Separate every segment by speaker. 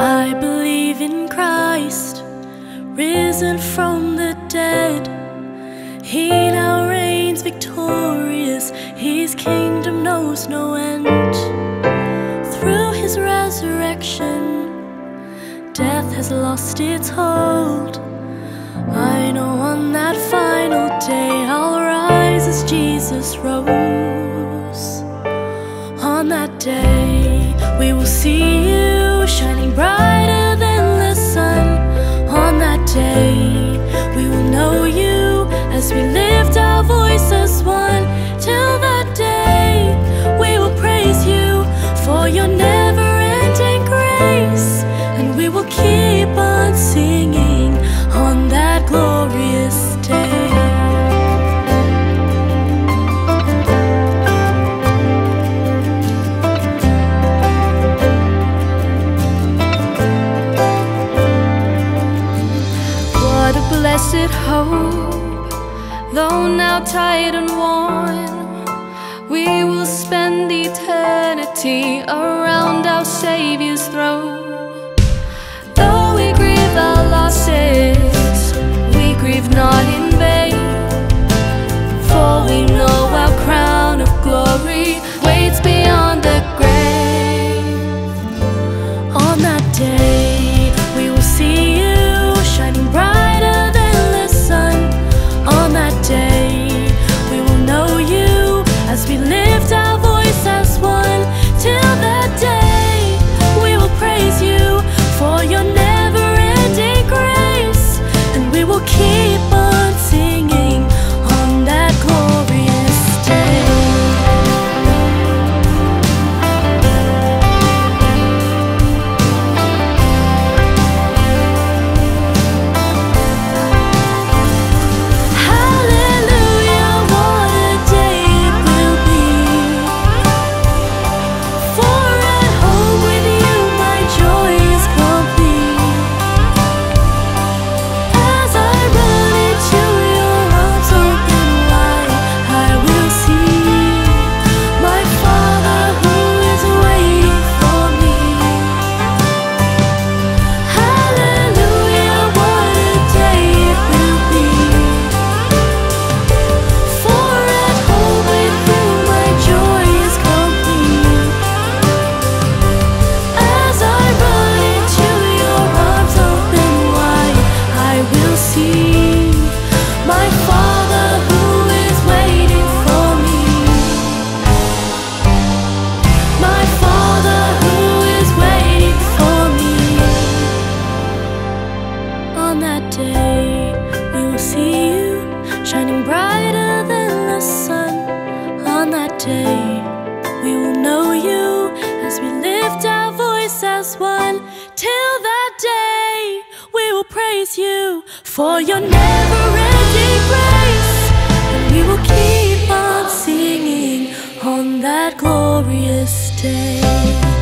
Speaker 1: I believe in Christ, risen from the dead. He now reigns victorious, his kingdom knows no end. Through his resurrection, death has lost its hold. I know on that final day I'll rise as Jesus rose. On that day, we will see you shining brighter than the sun on that day.
Speaker 2: hope? Though now tired and worn We will spend eternity around
Speaker 1: day we will know you as we lift our voice as one. Till that day we will praise you for your never ending grace. And we will keep on singing on that glorious day.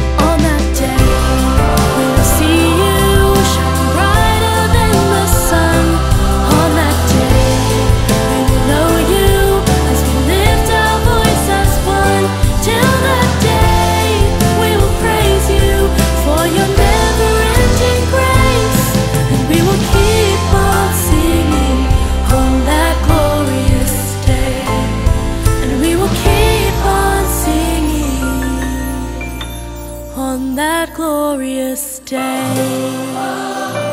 Speaker 1: on that glorious day.